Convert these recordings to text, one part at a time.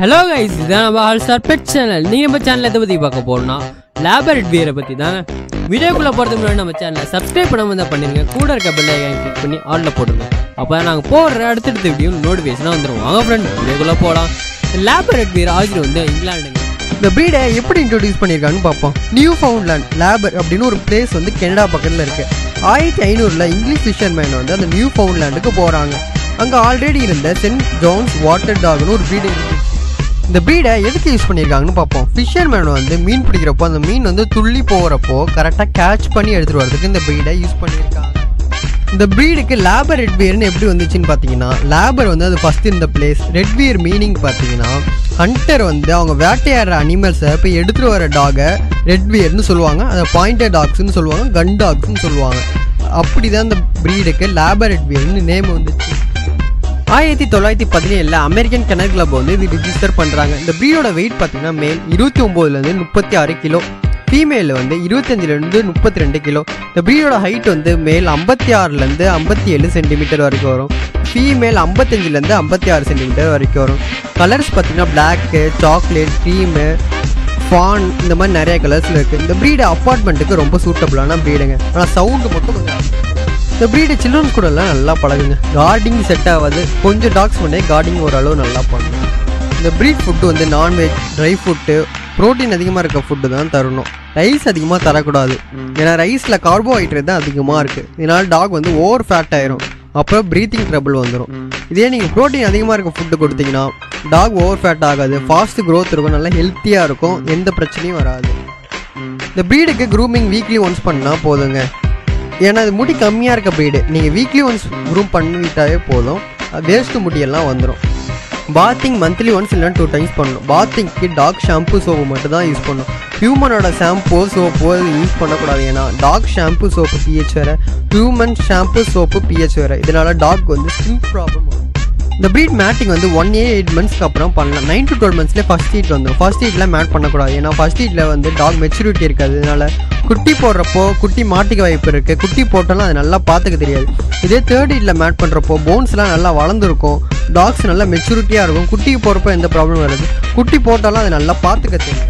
Hello guys இதான் நம்ம all star bed channel நீங்கள் நம்ம சேனல் எதை பற்றி பார்க்க போறோம்னா லேபரட் வியரை பற்றி தாங்க வீடியோக்குள்ளே போகிறதுக்கு முன்னாடி நம்ம சேனலை சப்ஸ்கிரைப் பண்ணாமல் தான் பண்ணிடுங்க கூட இருக்க பெல் ஐக்கான் கிளிக் பண்ணி ஆலில் போட்டுருங்க. அப்போ நாங்கள் போடுற அடுத்தடுத்த வீடியோ நோட்டிஃபிகேஷனாக வந்துடும் வாங்க ஃப்ரெண்ட் வீடியோக்குள்ளே போகலாம் லேபரேட் வியர் ஆஜர் வந்து இங்கிலாண்டுங்க இந்த ப்ரீடை எப்படி இன்ட்ரோடியூஸ் பண்ணியிருக்காங்கன்னு பார்ப்போம். நியூ ஃபவுண்ட்லேண்ட் லேபர் அப்படின்னு ஒரு பிளேஸ் வந்து கனடா பக்கத்தில் இருக்கு. ஆயிரத்தி ஐநூறுல இங்கிலீஷ் ஃபிஷர்மேன் வந்து அந்த நியூ ஃபவுண்ட்லேண்டுக்கு போகிறாங்க அங்கே ஆல்ரெடி இருந்த சென்ட் ஜோன்ஸ் வாட்டர் டாக்னு ஒரு ப்ரீடு இருக்குது இந்த ப்ரீடை எதுக்கு யூஸ் பண்ணியிருக்காங்கன்னு பார்ப்போம். ஃபிஷர்மேன் வந்து மீன் பிடிக்கிறப்போ அந்த மீன் வந்து துள்ளி போகிறப்போ கரெக்டாக கேட்ச் பண்ணி எடுத்துகிட்டு வரதுக்கு இந்த ப்ரீடை யூஸ் பண்ணியிருக்காங்க இந்த ப்ரீடுக்கு லேபர் ரெட் பியர்னு எப்படி வந்துச்சுன்னு பார்த்தீங்கன்னா லேபர் வந்து அது ஃபஸ்ட் இந்த பிளேஸ் ரெட் பியர் மீனிங் பார்த்தீங்கன்னா ஹண்டர் வந்து அவங்க வேட்டையாடுற அனிமல்ஸை இப்போ எடுத்துகிட்டு வர டாகை ரெட் பியர்னு சொல்லுவாங்க. அதை பாயிண்டட் டாக்ஸ்னு சொல்லுவாங்க கன் டாக்ஸ்னு சொல்லுவாங்க. அப்படி தான் இந்த ப்ரீடுக்கு லேபர் ரெட் பியர்னு நேம் வந்துச்சு. ஆயிரத்தி தொள்ளாயிரத்தி பதினேழில் அமெரிக்கன் கெனல் கிளப் வந்து இது ரிஜிஸ்டர் பண்ணுறாங்க இந்த ப்ரீடோட வெயிட் பார்த்தீங்கன்னா மேல் இருபத்தி ஒம்போதுலேருந்து முப்பத்தி ஆறு கிலோ ஃபீமேல் வந்து இருபத்தஞ்சிலேருந்து முப்பத்தி ரெண்டு கிலோ இந்த ப்ரீடோட ஹைட் வந்து மேல் ஐம்பத்தி ஆறுலேருந்து ஐம்பத்தி ஏழு சென்டிமீட்டர் வரைக்கும் வரும். ஃபீமேல் ஐம்பத்தஞ்சிலேருந்து ஐம்பத்தி ஆறு சென்டிமீட்டர் வரைக்கும் வரும். கலர்ஸ் பார்த்தீங்கன்னா பிளாக்கு சாக்லேட் க்ரீமு ஃபான் இந்த மாதிரி நிறைய கலர்ஸில் இருக்குது இந்த ப்ரீடு அப்பார்ட்மெண்ட்டுக்கு ரொம்ப சூட்டபுளான ப்ரீடுங்க ஆனால் சவுண்டு மட்டும் கொஞ்சம் இந்த ப்ரீடு சில்ட்ரன்ஸ் கூட எல்லாம் நல்லா பழகுங்க. கார்டிங் செட் ஆகாது. கொஞ்சம் டாக்ஸ் பண்ணி கார்டிங் ஓரளவு நல்லா பண்ணுங்க இந்த ப்ரீட் ஃபுட்டு வந்து non veg dry food protein அதிகமாக இருக்க ஃபுட்டு தான் தரணும். ரைஸ் அதிகமாக தரக்கூடாது. ஏன்னா ரைஸில் கார்போஹைட்ரேட் தான் அதிகமாக இருக்குது இதனால் டாக் வந்து ஓவர் ஃபேட் ஆயிரும். அப்புறம் ப்ரீத்திங் ட்ரபிள் வந்துடும் இதே நீங்கள் ப்ரோட்டீன் அதிகமாக இருக்க ஃபுட்டு கொடுத்தீங்கன்னா டாக் ஓவர் ஃபேட் ஆகாது. ஃபாஸ்ட் growth இருக்கும். நல்லா ஹெல்த்தியாக இருக்கும். எந்த பிரச்சனையும் வராது. இந்த ப்ரீடுக்கு க்ரூமிங் வீக்லி ஒன்ஸ் பண்ணால் போதுங்க. ஏன்னா அது முடி கம்மியாக இருக்க ப்ரீடு நீங்கள் வீக்லி ஒன்ஸ் க்ரூம் பண்ணிவிட்டாவே போதும். வேஸ்ட்டு முடியெல்லாம் வந்துடும் பாத்திங் மந்த்லி ஒன்ஸ் இல்லைனா டூ டைம்ஸ் பண்ணணும். பாத்திங்க்கு டாக் ஷாம்பு சோப்பு மட்டும் தான் யூஸ் பண்ணணும் ஹியூமனோட ஷாம்போ சோப்போ யூஸ் பண்ணக்கூடாது. ஏன்னா டாக் ஷாம்பு சோப்பு பிஹெச் வேறு ஹியூமன் ஷாம்பு சோப்பு பிஹெச் வேறு. இதனால் டாக் வந்து ஸ்கின் ப்ராப்ளம் இந்த ப்ரீட் மேட்டிங் வந்து ஒன் இயர் எயிட் மந்த்ஸ்க்கு அப்புறம் பண்ணலாம். நைன் டு டுவெல் மந்த்ஸ்லேயே ஃபஸ்ட் ஈட் வந்துடும் ஃபஸ்ட் ஈட்லாம் மேட் பண்ணக்கூடாது. ஏன்னா ஃபஸ்ட் ஈட்டில் வந்து டாக் மெச்சூரிட்டி இருக்காது. அதனால குட்டி போடுறப்போ குட்டி மாட்டிக்க வாய்ப்பு இருக்குது குட்டி போட்டாலும் அது நல்லா பார்த்துக்க தெரியாது. இதே தேர்ட் ஈட்டில் மேட் பண்ணுறப்போ போன்ஸ்லாம் நல்லா வளர்ந்துருக்கும். டாக்ஸ் நல்லா மெச்சூரிட்டியாக இருக்கும். குட்டிக்கு போகிறப்போ எந்த ப்ராப்ளம் வராது. குட்டி போட்டாலும் அது நல்லா பார்த்துக்க தெரியும்.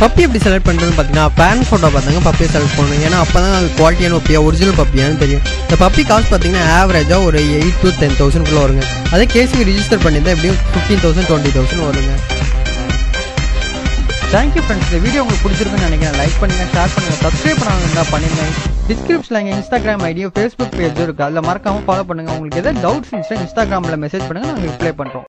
பப்பி எப்படி செலக்ட் பண்ணுறதுன்னு பார்த்தீங்கன்னா பேன் ஃபோட்டோ பார்த்தாங்க பப்பியை செலக்ட் பண்ணணும். ஏன்னா அப்போ தான் அது குவாலிட்டியான பப்பியா ஒரிஜினல் பப்பியான்னு தெரியும். இந்த பப்பி காஸ்ட் பார்த்தீங்கன்னா ஆவரேஜாக ஒரு எயிட் டு டென் தௌசண்ட்குள்ளே வருங்க. அதே கேஸுக்கு ரிஜிஸ்டர் பண்ணியிருந்தா எப்படியும் ஃபிஃப்டீன் தௌசண்ட் டுவெண்ட்டி தௌசண்ட் வருங்க. தேங்க்யூ ஃப்ரெண்ட்ஸ் இந்த வீடியோ உங்களுக்கு பிடிச்சிருக்குன்னு நினைக்கிறேன். லைக் பண்ணுங்கள் ஷேர் பண்ணுங்கள் சப்ஸ்கிரைப் பண்ணாங்க. பண்ணிருங்க டிஸ்கிரிப்ஷனில் எங்கள் இன்ஸ்டாகிராம் ஐடியோ ஃபேஸ்புக் பேஜும் இருக்குது அதில் மறக்காமல் ஃபாலோ பண்ணுங்கள் உங்களுக்கு எதாவது டவுட்ஸ் இருந்துச்சுன்னா இன்ஸ்டாகிராமில் மெசேஜ் பண்ணுங்கள் நாங்கள் ரிப்ளை பண்ணுறோம்